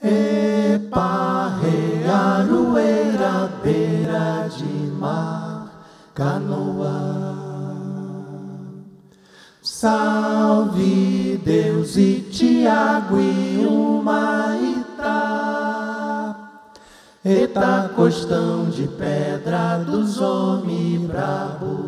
Eparrearoeira, beira de mar, canoa. Salve Deus e Tiago e Humaitá. Eta costão de pedra dos homens brabo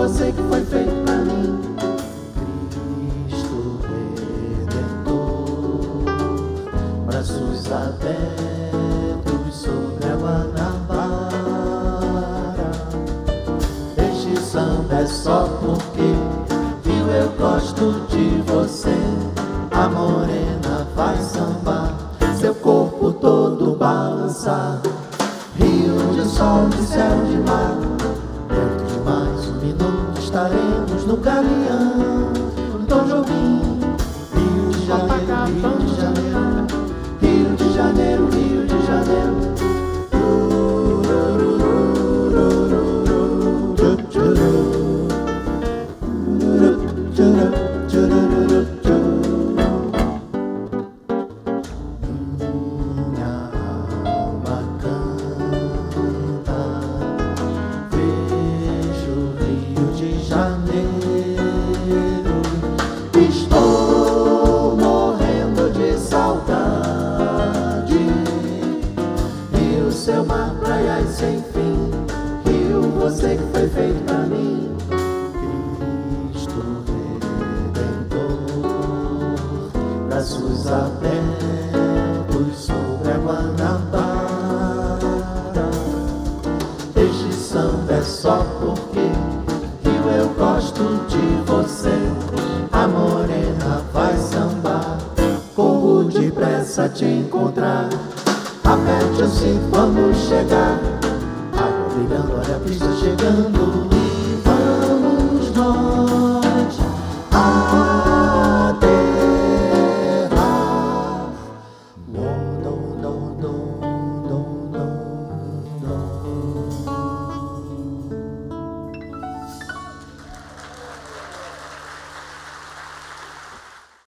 você que foi feito pra mim. Cristo Redentor, braços abertos sobre a Guanabara. Este samba é só porque viu eu gosto de você. A morena vai sambar, seu corpo todo balançar. Rio de sol, de céu, de mar no caminhão. Você que foi feito pra mim. Cristo Redentor, braços abertos sobre a Guanabara. Este samba é só porque eu, eu gosto de você. A morena vai sambar, corro depressa te encontrar. Aperte o cinto, vamos chegar. Água brilhando, olha a pista chegando. E vamos nós.